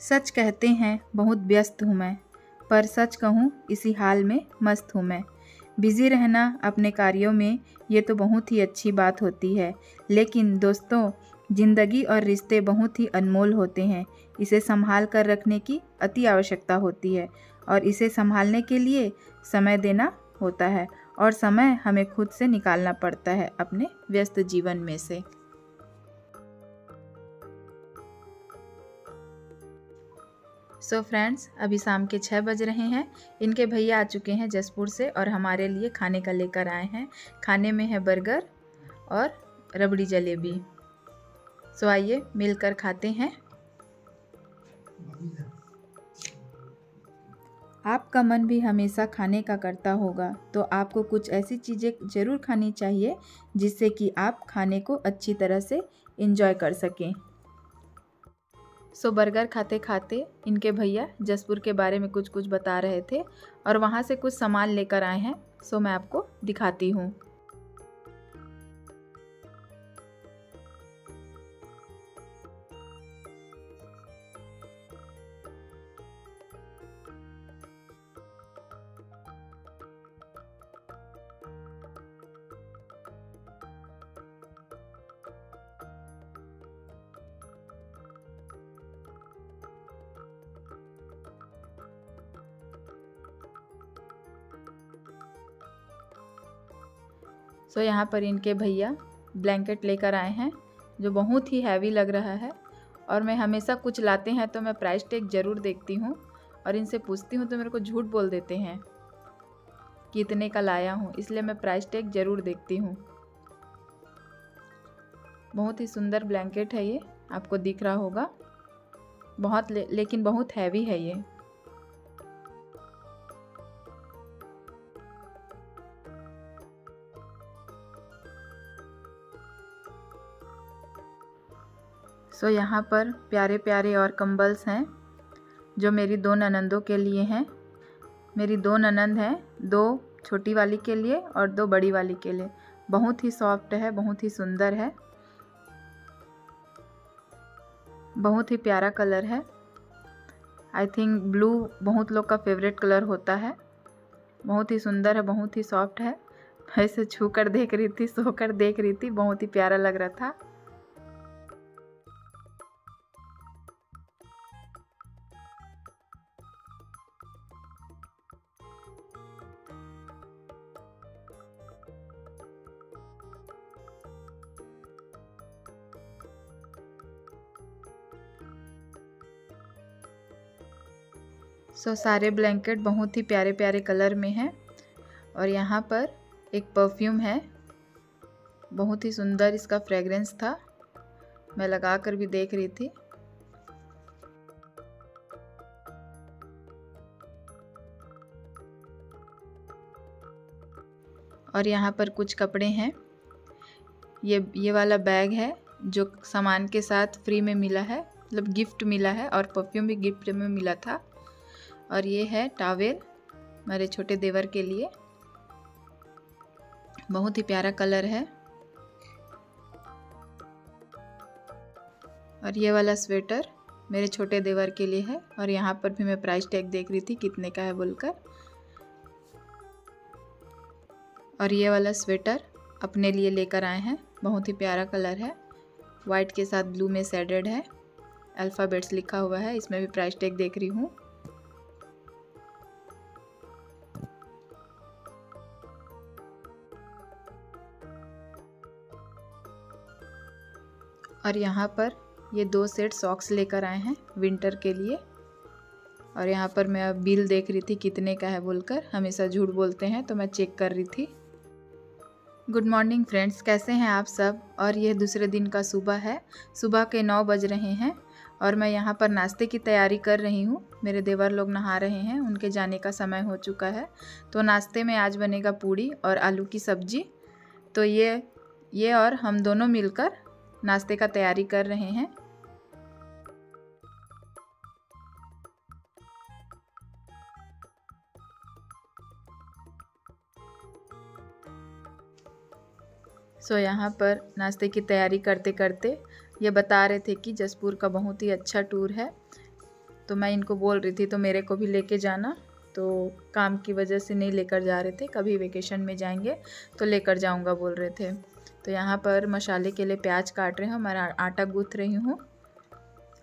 सच कहते हैं, बहुत व्यस्त हूँ मैं। पर सच कहूँ, इसी हाल में मस्त हूँ मैं। बिज़ी रहना अपने कार्यों में, ये तो बहुत ही अच्छी बात होती है। लेकिन दोस्तों, ज़िंदगी और रिश्ते बहुत ही अनमोल होते हैं। इसे संभाल कर रखने की अति आवश्यकता होती है और इसे संभालने के लिए समय देना होता है और समय हमें खुद से निकालना पड़ता है अपने व्यस्त जीवन में से। सो so फ्रेंड्स अभी शाम के छः बज रहे हैं। इनके भैया आ चुके हैं जसपुर से और हमारे लिए खाने का लेकर आए हैं। खाने में है बर्गर और रबड़ी जलेबी। सो so आइए, मिलकर खाते हैं। आपका मन भी हमेशा खाने का करता होगा तो आपको कुछ ऐसी चीज़ें ज़रूर खानी चाहिए जिससे कि आप खाने को अच्छी तरह से इन्जॉय कर सकें। सो बर्गर खाते खाते इनके भैया जसपुर के बारे में कुछ कुछ बता रहे थे और वहाँ से कुछ सामान लेकर आए हैं, सो मैं आपको दिखाती हूँ। सो यहाँ पर इनके भैया ब्लैंकेट लेकर आए हैं जो बहुत ही हैवी लग रहा है। और मैं हमेशा कुछ लाते हैं तो मैं प्राइस टैग ज़रूर देखती हूँ और इनसे पूछती हूँ तो मेरे को झूठ बोल देते हैं कि इतने का लाया हूँ इसलिए मैं प्राइस टैग ज़रूर देखती हूँ। बहुत ही सुंदर ब्लैंकेट है ये आपको दिख रहा होगा। बहुत ले, लेकिन बहुत हैवी है ये। सो so, यहाँ पर प्यारे प्यारे और कंबल्स हैं जो मेरी दो ननंदों के लिए हैं। मेरी दो ननंद हैं दो छोटी वाली के लिए और दो बड़ी वाली के लिए। बहुत ही सॉफ्ट है बहुत ही सुंदर है। बहुत ही प्यारा कलर है। आई थिंक ब्लू बहुत लोग का फेवरेट कलर होता है। बहुत ही सुंदर है बहुत ही सॉफ्ट है। ऐसे छू कर देख रही थी सो कर देख रही थी बहुत ही प्यारा लग रहा था। सो सारे ब्लैंकेट बहुत ही प्यारे प्यारे कलर में हैं। और यहाँ पर एक परफ्यूम है। बहुत ही सुंदर इसका फ्रेगरेंस था। मैं लगा कर भी देख रही थी। और यहाँ पर कुछ कपड़े हैं। ये ये वाला बैग है, जो सामान के साथ फ्री में मिला है। मतलब गिफ्ट मिला है और परफ्यूम भी गिफ्ट में मिला था। और ये है टावेल मेरे छोटे देवर के लिए। बहुत ही प्यारा कलर है। और ये वाला स्वेटर मेरे छोटे देवर के लिए है और यहाँ पर भी मैं प्राइस टैग देख रही थी कितने का है बोलकर। और ये वाला स्वेटर अपने लिए लेकर आए हैं। बहुत ही प्यारा कलर है। वाइट के साथ ब्लू में सेडेड है। अल्फ़ाबेट्स लिखा हुआ है। इसमें भी प्राइस टैग देख रही हूँ। और यहाँ पर ये दो सेट सॉक्स लेकर आए हैं विंटर के लिए। और यहाँ पर मैं अब बिल देख रही थी कितने का है बोलकर। हमेशा झूठ बोलते हैं तो मैं चेक कर रही थी। गुड मॉर्निंग फ्रेंड्स कैसे हैं आप सब? और ये दूसरे दिन का सुबह है। सुबह के नौ बज रहे हैं और मैं यहाँ पर नाश्ते की तैयारी कर रही हूँ। मेरे देवर लोग नहा रहे हैं, उनके जाने का समय हो चुका है। तो नाश्ते में आज बनेगा पूड़ी और आलू की सब्ज़ी। तो ये ये और हम दोनों मिलकर नाश्ते का तैयारी कर रहे हैं। सो so, यहाँ पर नाश्ते की तैयारी करते करते ये बता रहे थे कि जसपुर का बहुत ही अच्छा टूर है। तो मैं इनको बोल रही थी तो मेरे को भी लेके जाना। तो काम की वजह से नहीं लेकर जा रहे थे कभी वेकेशन में जाएँगे तो लेकर जाऊँगा बोल रहे थे। तो यहाँ पर मसाले के लिए प्याज काट रहे हैं मैं आटा गूँथ रही हूँ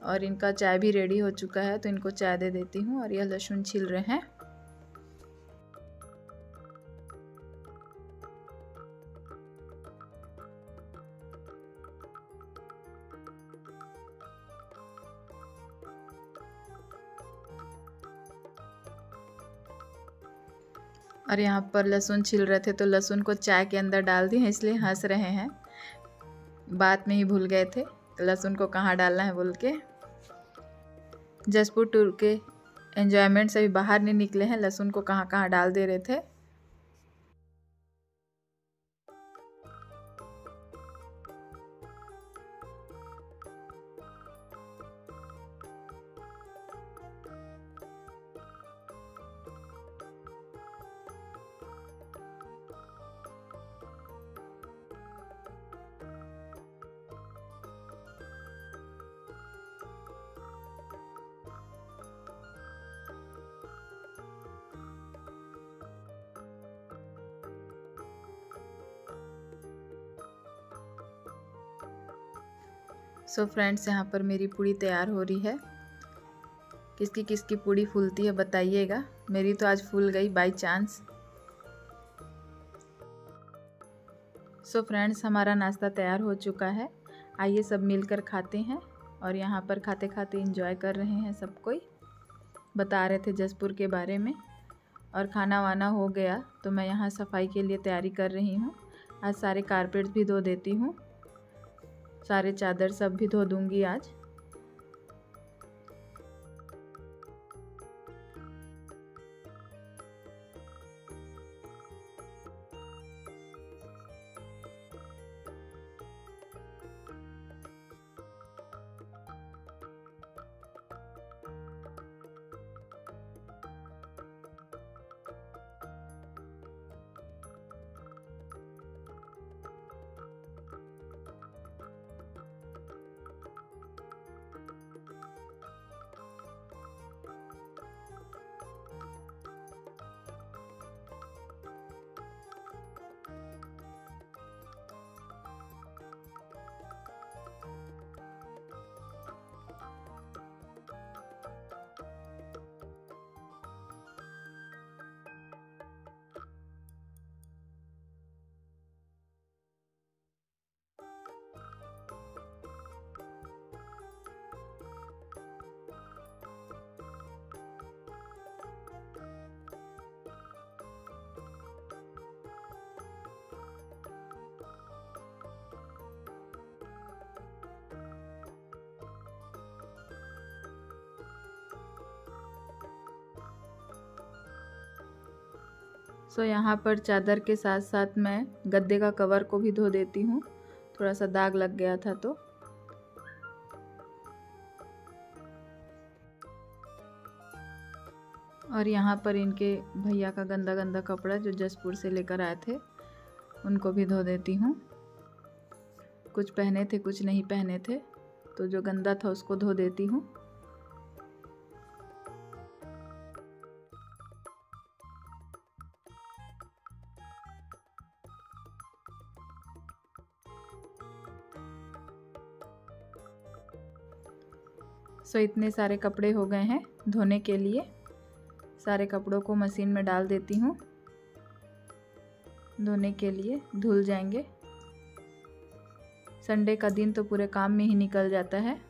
और इनका चाय भी रेडी हो चुका है तो इनको चाय दे देती हूँ और यह लहसुन छिल रहे हैं। और यहाँ पर लहसुन छिल रहे थे तो लहसुन को चाय के अंदर डाल दिए, इसलिए हंस रहे हैं। बात में ही भूल गए थे लहसुन को कहाँ डालना है बोल के। जसपुर टूर के एन्जॉयमेंट से भी बाहर नहीं निकले हैं, लहसुन को कहाँ कहाँ डाल दे रहे थे। सो so फ्रेंड्स, यहाँ पर मेरी पूड़ी तैयार हो रही है। किसकी किसकी पूड़ी फूलती है बताइएगा। मेरी तो आज फूल गई बाई चांस सो फ्रेंड्स, हमारा नाश्ता तैयार हो चुका है। आइए सब मिलकर खाते हैं और यहाँ पर खाते खाते इंजॉय कर रहे हैं सब कोई। बता रहे थे जसपुर के बारे में। और खाना वाना हो गया तो मैं यहाँ सफ़ाई के लिए तैयारी कर रही हूँ। आज सारे कारपेट्स भी धो देती हूँ। सारे चादर सब भी धो दूँगी आज। सो so, यहाँ पर चादर के साथ साथ मैं गद्दे का कवर को भी धो देती हूँ। थोड़ा सा दाग लग गया था तो। और यहाँ पर इनके भैया का गंदा गंदा कपड़ा जो जसपुर से लेकर आए थे उनको भी धो देती हूँ। कुछ पहने थे कुछ नहीं पहने थे तो जो गंदा था उसको धो देती हूँ। सो इतने सारे कपड़े हो गए हैं धोने के लिए। सारे कपड़ों को मशीन में डाल देती हूँ। धोने के लिए धुल जाएँगे। संडे का दिन तो पूरे काम में ही निकल जाता है।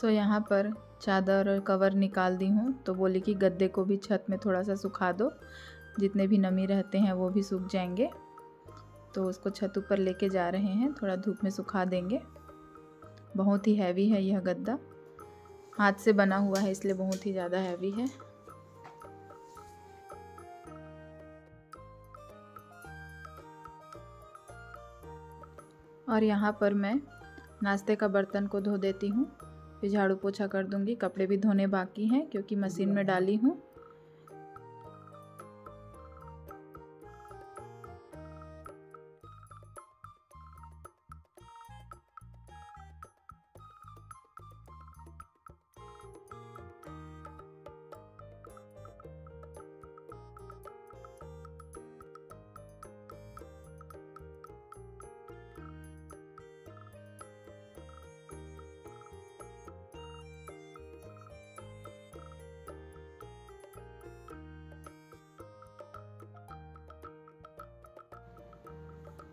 सो so, यहाँ पर चादर और कवर निकाल दी हूँ। तो बोली कि गद्दे को भी छत में थोड़ा सा सुखा दो। जितने भी नमी रहते हैं वो भी सूख जाएँगे। तो उसको छत ऊपर लेके जा रहे हैं। थोड़ा धूप में सुखा देंगे। बहुत ही हैवी है यह गद्दा। हाथ से बना हुआ है इसलिए बहुत ही ज़्यादा हैवी है। और यहाँ पर मैं नाश्ते का बर्तन को धो देती हूँ। फिर झाड़ू पोछा कर दूँगी, कपड़े भी धोने बाकी हैं क्योंकि मशीन में डाली हूँ।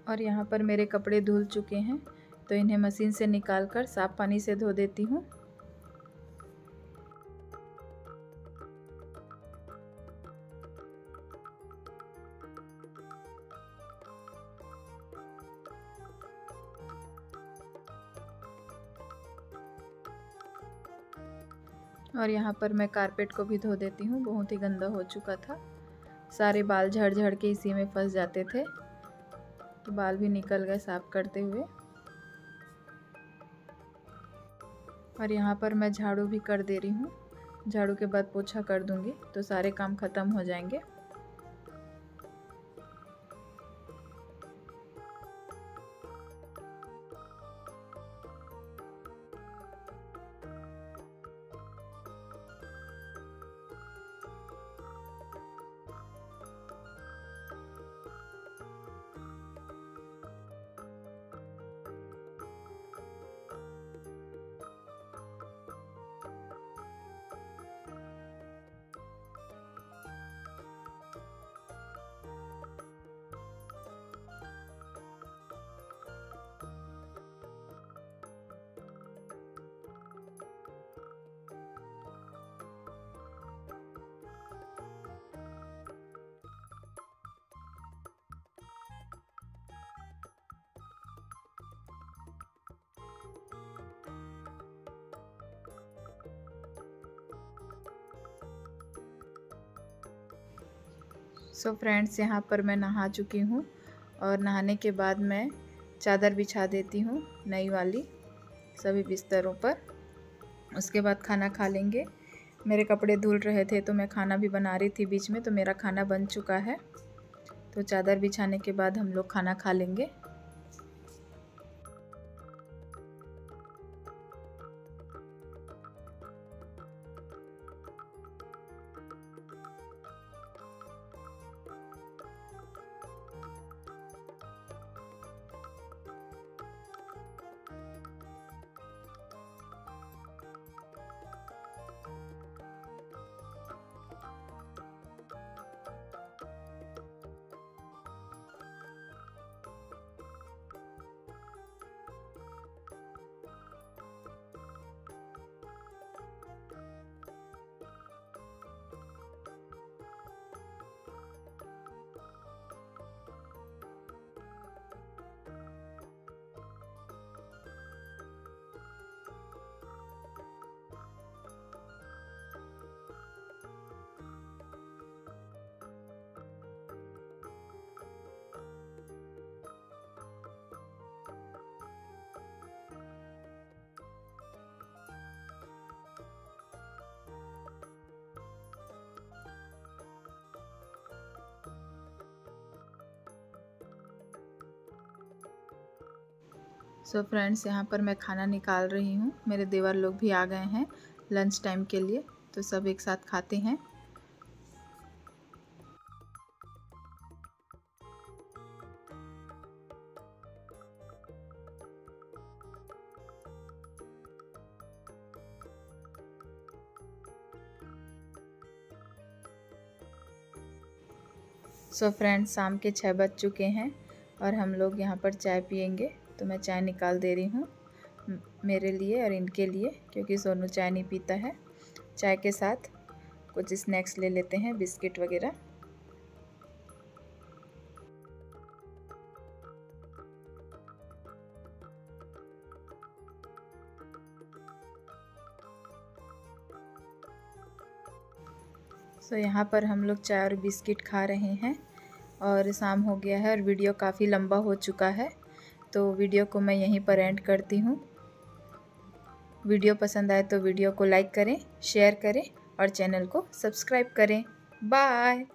और यहाँ पर मेरे कपड़े धुल चुके हैं तो इन्हें मशीन से निकाल कर साफ़ पानी से धो देती हूँ। और यहाँ पर मैं कारपेट को भी धो देती हूँ, बहुत ही गंदा हो चुका था। सारे बाल झड़ झड़ के इसी में फंस जाते थे। बाल भी निकल गए साफ़ करते हुए। और यहाँ पर मैं झाड़ू भी कर दे रही हूँ। झाड़ू के बाद पोछा कर दूँगी तो सारे काम ख़त्म हो जाएँगे। सो फ्रेंड्स यहाँ पर मैं नहा चुकी हूँ और नहाने के बाद मैं चादर बिछा देती हूँ नई वाली सभी बिस्तरों पर। उसके बाद खाना खा लेंगे। मेरे कपड़े धुल रहे थे तो मैं खाना भी बना रही थी बीच में तो मेरा खाना बन चुका है। तो चादर बिछाने के बाद हम लोग खाना खा लेंगे। सो फ्रेंड्स यहाँ पर मैं खाना निकाल रही हूँ। मेरे देवर लोग भी आ गए हैं लंच टाइम के लिए तो सब एक साथ खाते हैं। सो so फ्रेंड्स शाम के छः बज चुके हैं और हम लोग यहाँ पर चाय पियेंगे। तो मैं चाय निकाल दे रही हूँ मेरे लिए और इनके लिए क्योंकि सोनू चाय नहीं पीता है। चाय के साथ कुछ स्नैक्स ले लेते हैं बिस्किट वगैरह। सो so, यहाँ पर हम लोग चाय और बिस्किट खा रहे हैं और शाम हो गया है और वीडियो काफ़ी लंबा हो चुका है। तो वीडियो को मैं यहीं पर एंड करती हूँ। वीडियो पसंद आए तो वीडियो को लाइक करें शेयर करें और चैनल को सब्सक्राइब करें। बाय